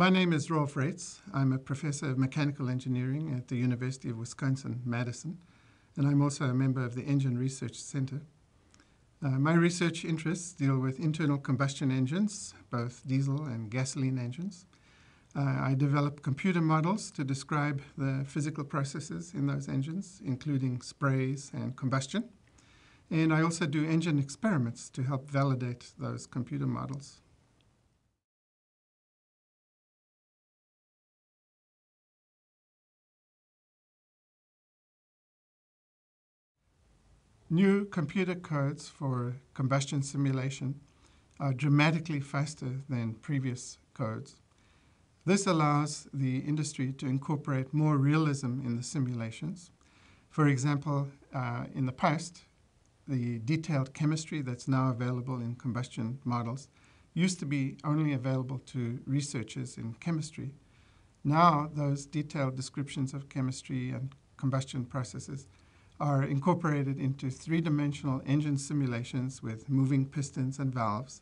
My name is Rolf Reitz. I'm a professor of mechanical engineering at the University of Wisconsin-Madison, and I'm also a member of the Engine Research Center. Uh, my research interests deal with internal combustion engines, both diesel and gasoline engines. Uh, I develop computer models to describe the physical processes in those engines, including sprays and combustion. And I also do engine experiments to help validate those computer models. New computer codes for combustion simulation are dramatically faster than previous codes. This allows the industry to incorporate more realism in the simulations. For example, uh, in the past, the detailed chemistry that's now available in combustion models used to be only available to researchers in chemistry. Now, those detailed descriptions of chemistry and combustion processes are incorporated into three-dimensional engine simulations with moving pistons and valves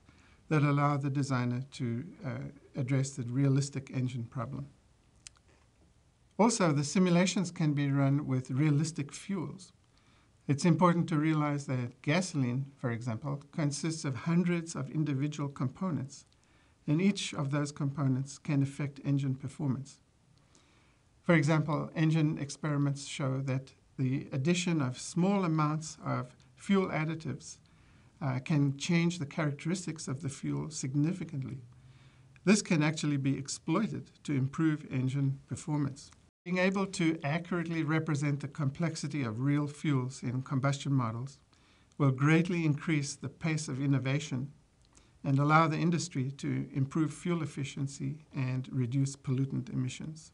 that allow the designer to uh, address the realistic engine problem. Also, the simulations can be run with realistic fuels. It's important to realize that gasoline, for example, consists of hundreds of individual components, and each of those components can affect engine performance. For example, engine experiments show that the addition of small amounts of fuel additives uh, can change the characteristics of the fuel significantly. This can actually be exploited to improve engine performance. Being able to accurately represent the complexity of real fuels in combustion models will greatly increase the pace of innovation and allow the industry to improve fuel efficiency and reduce pollutant emissions.